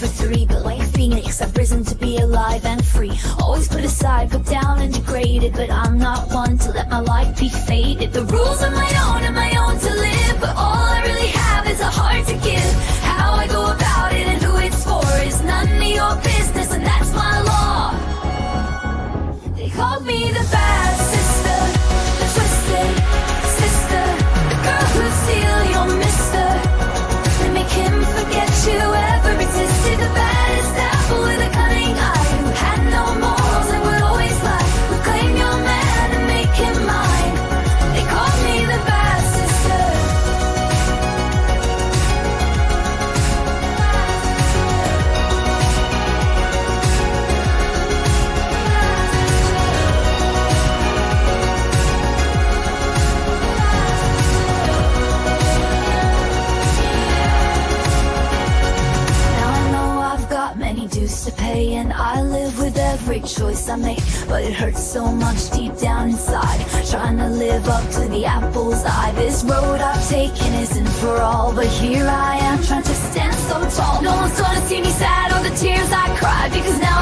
for three, but like a phoenix, I've risen to be alive and free. Always put aside, put down and degraded, but I'm not one to let my life be faded. The rules are my own and my own to live, but all I really have is a heart to give. Pay And I live with every choice I make. But it hurts so much deep down inside Trying to live up to the apple's eye. This road I've taken isn't for all But here I am trying to stand so tall. No one's gonna see me sad or the tears I cry Because now